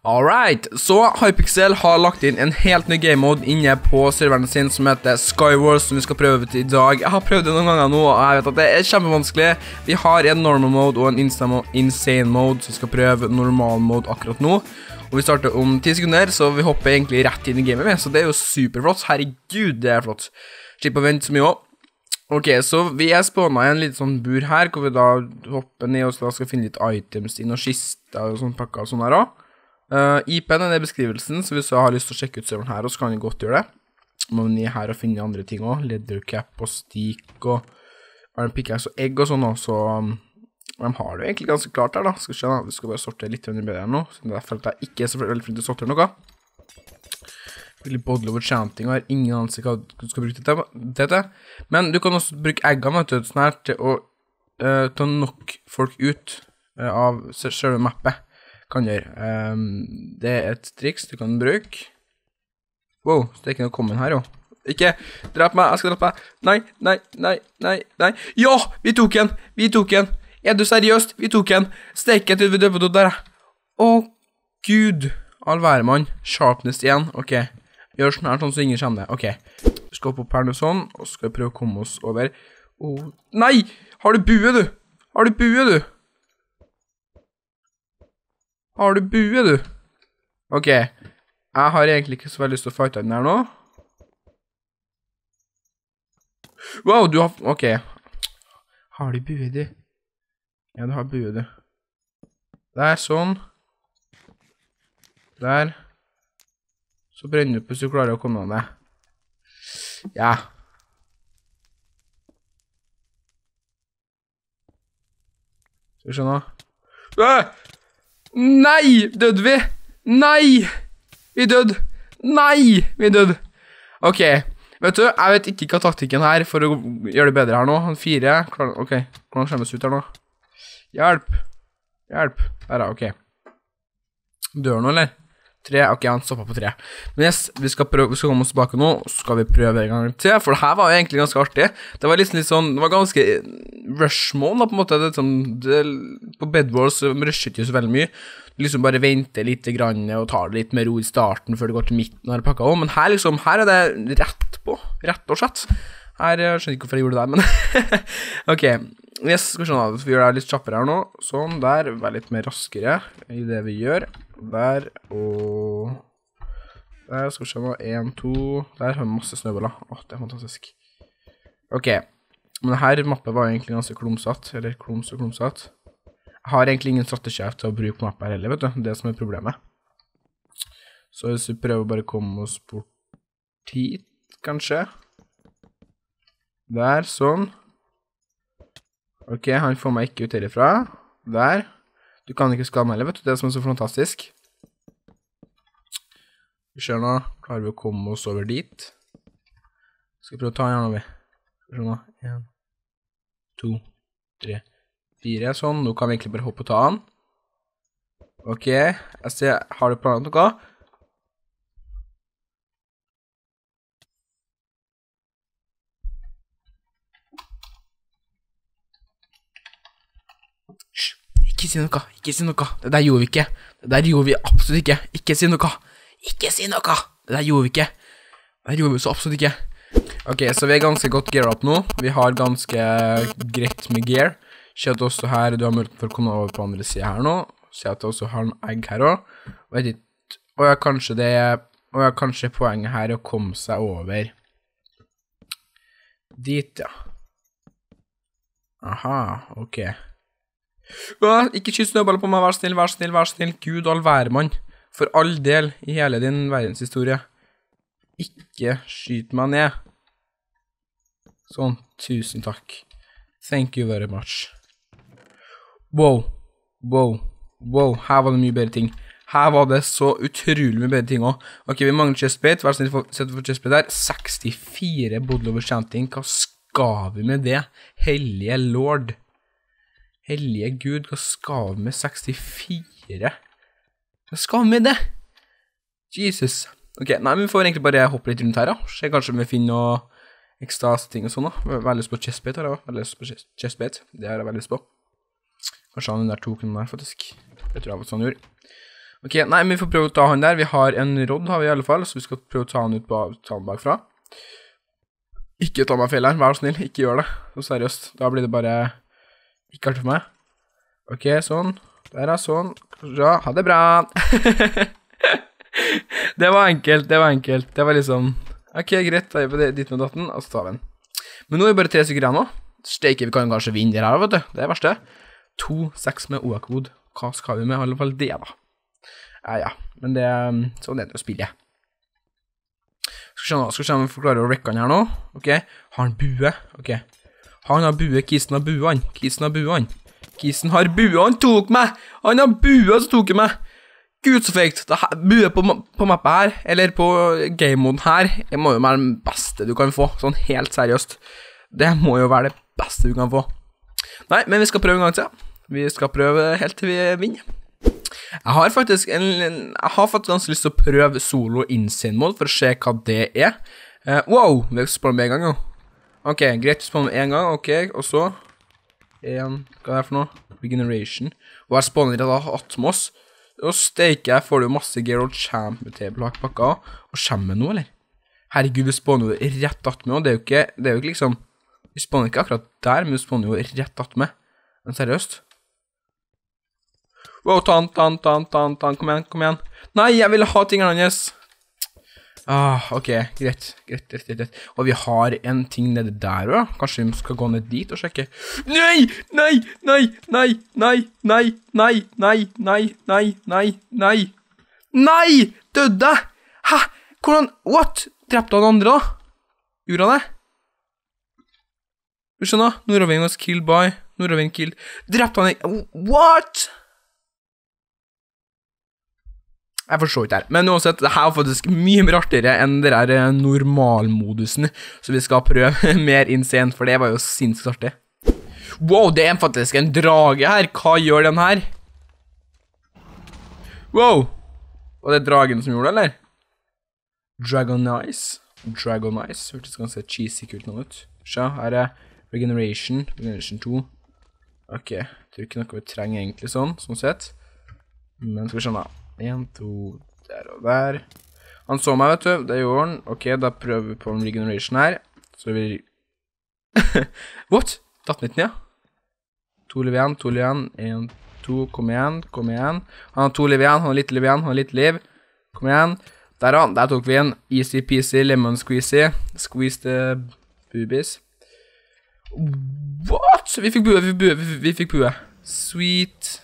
Alright, så Hypixel har lagt inn en helt ny gamemode inne på serveren sin som heter Skywars, som vi skal prøve ut i dag. Jeg har prøvd det noen ganger nå, og jeg vet at det er kjempevanskelig. Vi har en normal mode og en insane mode, så vi skal prøve normal mode akkurat nå. Og vi starter om 10 sekunder, så vi hopper egentlig rett inn i gamet med, så det er jo superflott. Herregud, det er flott. Slipp å vente så mye også. Ok, så vi er spånet i en liten sånn bur her, hvor vi da hopper ned og skal finne litt items inn og kister og sånn pakker og sånn her også. Uh, IP-en er beskrivelsen, så hvis du har lyst til å sjekke ut serveren her, så kan du godt gjøre det. Må ned her og finne andre ting også. Leathercap og stik og Iron Pickaxe og egg og sånn òg, så um, de har det jo egentlig ganske klart her, da. Skal vi se, da. Vi skal bare sortere litt bedre her nå, siden jeg føler at jeg ikke er så veldig flink til å sortere noe. Litt bodle over chanting og har ingen anelse hva du skal bruke dette, til. Men du kan også bruke eggene, vet du, sånn her, til å, uh, ta nok folk ut uh, av selve mappet kan gjøre. Um, det er et triks du kan bruke. Wow, så det er ikke noe kommen her, òg. Ikke drep meg, jeg skal drepe meg. Nei, nei, nei, nei, nei. Ja, vi tok en! Vi tok en! Er du seriøst? Vi tok en! Steiken til vi døde der, Å, gud. All væremann. Sharpness igjen. Ok. Gjør sånn her, sånn så ingen kommer det. Ok. Vi skal opp opp her nå sånn, og så skal vi prøve å komme oss over. Oh. Nei! Har du bue, du? Har du bue, du? Har du bue, du? Ok. Jeg har egentlig ikke så veldig lyst til å fighte den her nå. Wow, du har Ok. Har du bue, du? Ja, du har bue, du. Der, sånn. Der. Så brenner du på hvis du klarer å komme av deg. Ja. Skal vi se. Øh! Nei! Døde vi? Nei! Vi døde. Nei! Vi døde. OK. Vet du, jeg vet ikke hva taktikken her for å gjøre det bedre her nå. Han fire OK, hvordan kommer vi ut her nå? Hjelp. Hjelp. Der, ja. OK. Dør nå, eller? Tre, ok, han stoppa på tre. Men yes, vi skal, prøve, vi skal komme oss tilbake nå, så skal vi prøve en gang til. For det her var jo egentlig ganske artig. Det var liksom litt sånn Det var ganske rushmål, da, på en måte. Det, sånn, det, på Bedwars rushet jo så veldig mye. Du liksom bare venter litt grann, og tar det litt med ro i starten før det går til midten av pakka òg. Men her liksom, her er det rett på. Rett og slett. Her, Jeg skjønner ikke hvorfor jeg gjorde det der, men Ok. Yes, skal vi se nå. Vi gjør det litt kjappere her nå. Sånn, der. Vær litt mer raskere i det vi gjør. Der og Der. Skal vi se nå. Én, to Der har vi masse snøballer. Å, det er fantastisk. OK. Men denne mappet var egentlig ganske klumsete. Eller klums og klumsete. Jeg har egentlig ingen strategi til å bruke mappa heller, vet du. Det som er problemet. Så hvis vi prøver bare å komme oss bort hit, kanskje Der, sånn. Ok, han får meg ikke ut herifra. Der. Du kan ikke skade meg heller, vet du. Det som er så fantastisk. Vi ser nå. Klarer vi å komme oss over dit? Skal vi prøve å ta den her vi. Se nå. En, to, tre, fire. Sånn. Nå kan vi egentlig bare hoppe og ta den. Ok. Jeg ser Har du planlagt noe? Ikke si noe, ikke si noe. Det der gjorde vi ikke. Det der gjorde vi absolutt ikke. Ikke si noe. Ikke si noe. Det der gjorde vi ikke. Det der gjorde vi så absolutt ikke. Ok, så vi er ganske godt gear up nå. Vi har ganske greit med gear. Se at også her, du har muligheten for å komme over på andre siden her nå. Se at du også har en egg her også. Og jeg og ja, kanskje det Og ja, kanskje poenget her er å komme seg over dit, ja. Aha, ok. Ikke skyt snøballer på meg, vær snill, vær snill, vær snill. Gud all værmann. For all del, i hele din verdenshistorie. Ikke skyt meg ned. Sånn. Tusen takk. Thank you very much. Wow. Wow. Wow. Her var det mye bedre ting. Her var det så utrolig mye bedre ting òg. Ok, vi mangler chestplate. Vær snill, sett for chestplate der. 64 Bodlover chanting. Hva skal vi med det? Hellige lord. Hellige Gud, hva skal vi med 64? Hva skal vi med det? Jesus. Ok, nei, men vi får egentlig bare hoppe litt rundt her, da. Se kanskje vi finner noe ekstase-ting og sånn, da. Veldig lyst på chestbait her, da. Veldig lyst på chestbait. Det har jeg veldig lyst på. Kanskje han der tok den der, faktisk. Det tror jeg var sånn han gjorde. Ok, nei, men vi får prøve å ta han der. Vi har en rodd, har vi i alle fall, så vi skal prøve å ta han ut på, ta bakfra. Ikke ta meg feil her, vær så snill, ikke gjør det. Så seriøst, da blir det bare ikke artig for meg. Ok, sånn. Der er sånn. Ja, ha det bra. det var enkelt, det var enkelt. Det var liksom Ok, greit, da gjør vi det dit med datten, og så tar vi den. Men nå er vi bare tre stykker igjen nå. Steike, vi kan kanskje vinne det her, vet du. Det er det verste. To, seks med OA-kode. Hva skal vi med? I alle fall det, da. Ja, ja. Men det Sånn er det å spille. Skal vi se, om vi får klare å rekke han her nå. Ok. Har han bue? Ok. Han har bue, Kisen har bue, han. Kisen har bue, han. Kisen har bue, han tok meg! Han har bue, så tok meg! Gud, så fake. Bue på, på mappa her, eller på gamemoden her, det må jo være den beste du kan få. Sånn helt seriøst. Det må jo være det beste du kan få. Nei, men vi skal prøve en gang til. Vi skal prøve helt til vi vinner. Jeg har faktisk en, Jeg har faktisk ganske lyst til å prøve solo insane mode for å se hva det er. Uh, wow, vi spør med en gang, jo. Ok, greit, med en gang, ok, og så en, Hva er det for noe? Regeneration. Og her spawner jeg da Atmos. Og steker jeg får du masse Geralt Champ med tablehack-pakka Og kommer noe, eller? Herregud, du spawner jo rett atme, og det er jo ikke Det er jo ikke liksom Vi spawner ikke akkurat der, men vi spawner jo rett atme Men seriøst? Wow, ta han, ta han, ta han, ta han, kom igjen, kom igjen. Nei, jeg vil ha tingene hans. Ah, ok, greit, greit, greit, greit. Og vi har en ting nede der også. Kanskje vi skal gå ned dit og sjekke. Nei, nei, nei, nei, nei, nei, nei, nei, nei, nei, nei, nei. Nei! Døde! Hæ? Hvordan? What? Drepte han andre da? Gjorde han det? Du skjønner? Nordavind was killed by Nordavind killed Drepte han ikke What? Jeg forstår ikke det her. Men uansett, det her er faktisk mye mer artigere enn den der eh, normalmodusen, så vi skal prøve mer insane, for det var jo sinnssykt artig. Wow, det er faktisk en drage her. Hva gjør den her? Wow. Var det dragen som gjorde det, eller? Dragonize. Dragonize. Hørtes ganske cheesy kult nå ut. Se, her er Regeneration. Regeneration 2. Ok, jeg tror ikke noe vi trenger egentlig sånn, sånn sett. Men skal vi skjønne. En, to, der og der. Han så meg, vet du. Det gjorde han. Ok, da prøver vi på en regeneration her. Så vi What? Datt 19, ja? To liv igjen, to liv igjen. En, to, kom igjen, kom igjen. Han har to liv igjen, han har litt liv igjen, han har litt liv. Kom igjen. Der, han. Der tok vi en. Easy peasy, lemon squeezy. Squeeze the boobies. What? Vi fikk bue, vi fikk bue, vi fikk bue. Sweet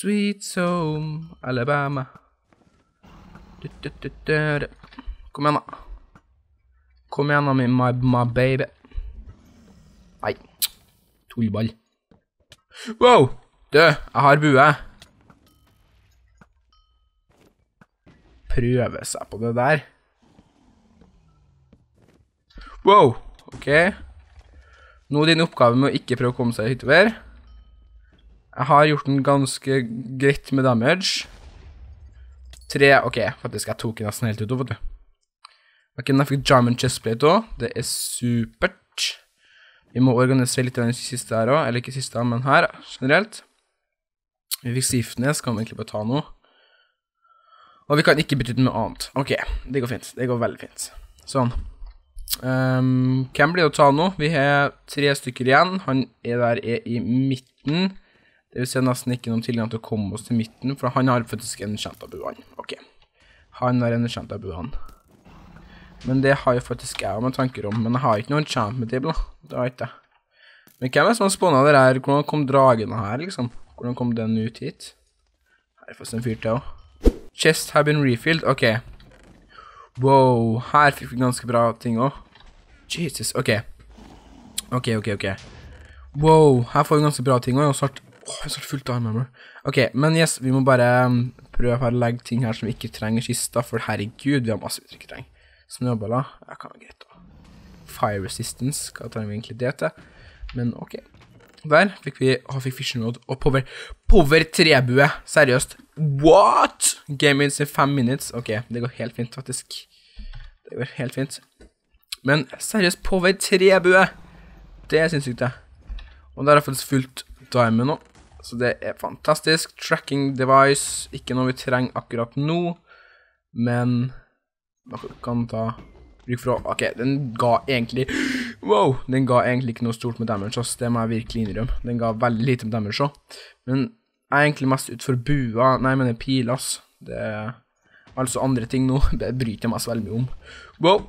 Sweet home Alabama. Du, du, du, Kom igjen, da. Kom igjen, da, min my, my baby. Nei. Tullball. Wow! Du, jeg har bue. Prøve seg på det der. Wow, ok. Nå er din oppgave med å ikke prøve å komme seg hitover. Jeg har gjort den ganske greit med damage. Tre, ok, faktisk jeg tok den nesten helt ut, vet du. Ok, jeg fikk Jarman chestplate også, det er supert. Vi må organisere litt i den siste her også, eller ikke siste, men her, generelt. Vi fikk stiftness, kan vi egentlig bare ta noe. Og vi kan ikke bytte ut med annet. Ok, det går fint, det går veldig fint. Sånn. Um, hvem blir det å ta nå? Vi har tre stykker igjen, han er der er i midten. Det vil si nesten ikke noen tilgang til å komme oss til midten, for han har faktisk en av buene. Ok. Han har en av buene. Men det har jo faktisk jeg med tanker om, men jeg har ikke noen enchantment table, da. Det har jeg. Men hvem er det som har spånet det her? Hvordan kom dragene her, liksom? Hvordan kom den ut hit? Her er faktisk en fyr til også. Chest have been refilled, ok. Wow, her fikk vi ganske bra ting også. Jesus, ok. Ok, ok, ok. Wow, her får vi ganske bra ting også. Jeg har Åh, jeg er så fullt av armor. Ok, men yes, vi må bare um, prøve å legge ting her som vi ikke trenger kista, for herregud, vi har masse vi ikke trenger. Snøballer, jeg kan være greit da. Fire resistance, hva trenger vi egentlig det til? Men ok. Der fikk vi, å, fikk fishing rod, og power, power trebue, seriøst. What? Game ins i fem minutes, ok, det går helt fint faktisk. Det går helt fint. Men seriøst, power trebue, det er sinnssykt det. Og der har jeg faktisk fullt diamond nå. Så det er fantastisk. Tracking device, ikke noe vi trenger akkurat nå, men man kan ta bruk for å OK, den ga egentlig Wow! Den ga egentlig ikke noe stort med damage, ass. Det må jeg virkelig innrømme. Den ga veldig lite med damage òg. Men jeg er egentlig mest ut for bua Nei, jeg mener pil, ass. Det er altså andre ting nå. Det bryter jeg meg så veldig mye om. Wow!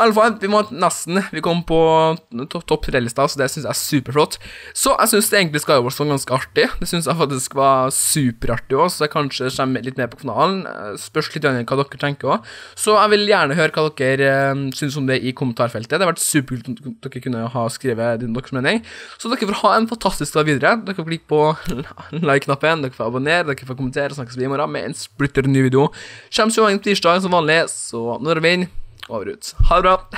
Alle fall, vi må nesten Vi kom på topp top tre-lista, så det syns jeg er superflott. Så jeg syns egentlig Skywars var ganske artig. Det syns jeg faktisk var superartig òg, så jeg kanskje kommer litt mer på kanalen. Spørs litt hva dere tenker òg. Så jeg vil gjerne høre hva dere uh, syns om det i kommentarfeltet. Det har vært superkult om dere kunne ha skrevet deres mening. Så dere får ha en fantastisk dag videre. Dere får klikke på like-knappen, dere får abonnere, dere får kommentere. Snakkes vi i morgen med en splitter ny video. Kommer så en tirsdag som vanlig, så når dere vinner over. Ha det bra.